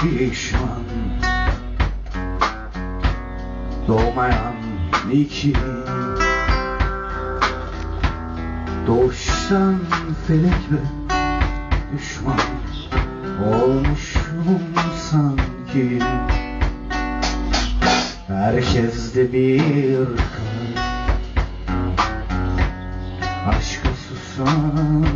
pişman Doğmayan iki. Doğuştan felek ve düşman Olmuşum sanki. Herkeste bir kalp Aşka susamış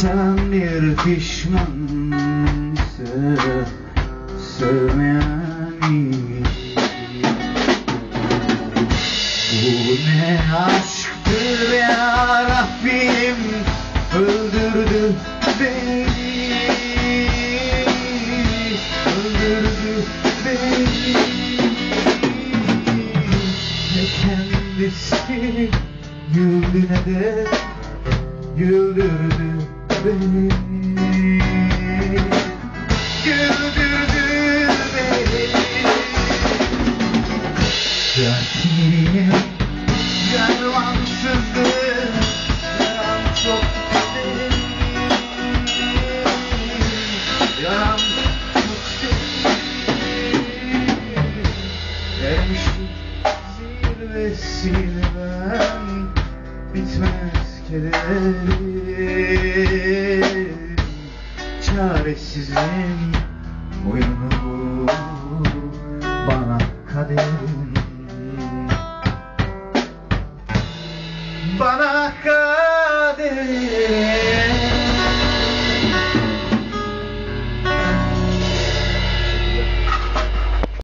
Seven bir pişman sev, Sevmeyen Bu ne aşktır ya Rabbim? Öldürdü beni. Öldürdü beni. Ne kendisi güldü ne de Güldürdü beni Güldürdü beni Dertliyim Yarmansızlık Yaram çok derin Yaram çok derin Ermişim zirvesine ben Bitmez terelim Çaresizim. Oyunu bana kaderim. Bana kaderim.